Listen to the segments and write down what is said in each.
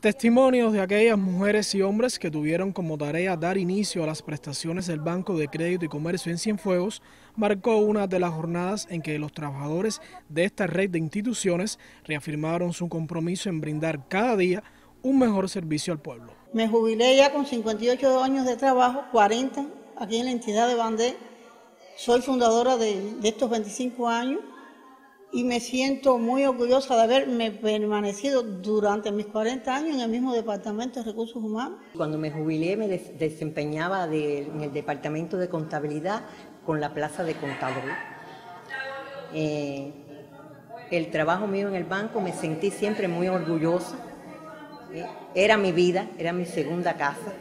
Testimonios de aquellas mujeres y hombres que tuvieron como tarea dar inicio a las prestaciones del Banco de Crédito y Comercio en Cienfuegos marcó una de las jornadas en que los trabajadores de esta red de instituciones reafirmaron su compromiso en brindar cada día un mejor servicio al pueblo. Me jubilé ya con 58 años de trabajo, 40 aquí en la entidad de Bandé. Soy fundadora de, de estos 25 años y me siento muy orgullosa de haberme permanecido durante mis 40 años en el mismo Departamento de Recursos Humanos. Cuando me jubilé me desempeñaba en el Departamento de Contabilidad con la plaza de contador. Eh, el trabajo mío en el banco me sentí siempre muy orgullosa. Eh, era mi vida, era mi segunda casa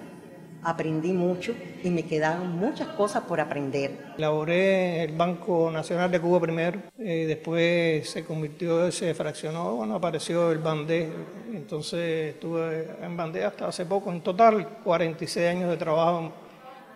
aprendí mucho y me quedaron muchas cosas por aprender. Laboré el Banco Nacional de Cuba primero, eh, después se convirtió, se fraccionó, bueno, apareció el Bandé, entonces estuve en Bandé hasta hace poco, en total 46 años de trabajo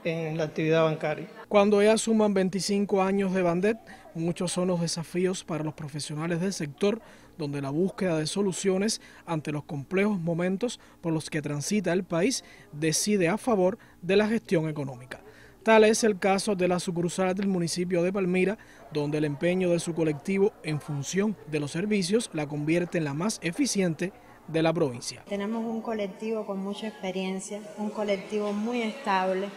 en la actividad bancaria. Cuando ya suman 25 años de Bandet, muchos son los desafíos para los profesionales del sector, donde la búsqueda de soluciones ante los complejos momentos por los que transita el país decide a favor de la gestión económica. Tal es el caso de la sucursal del municipio de Palmira, donde el empeño de su colectivo en función de los servicios la convierte en la más eficiente de la provincia. Tenemos un colectivo con mucha experiencia, un colectivo muy estable,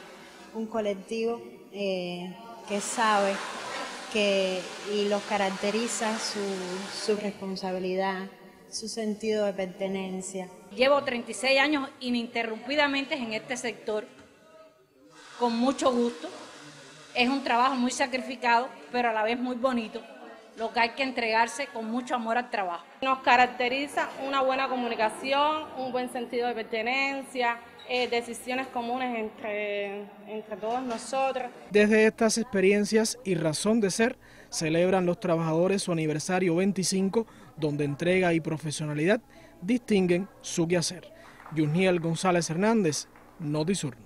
un colectivo eh, que sabe que y los caracteriza su, su responsabilidad, su sentido de pertenencia. Llevo 36 años ininterrumpidamente en este sector, con mucho gusto. Es un trabajo muy sacrificado, pero a la vez muy bonito, lo que hay que entregarse con mucho amor al trabajo. Nos caracteriza una buena comunicación, un buen sentido de pertenencia, eh, decisiones comunes entre, entre todos nosotros. Desde estas experiencias y razón de ser, celebran los trabajadores su aniversario 25, donde entrega y profesionalidad distinguen su quehacer. Yuniel González Hernández, Notisur.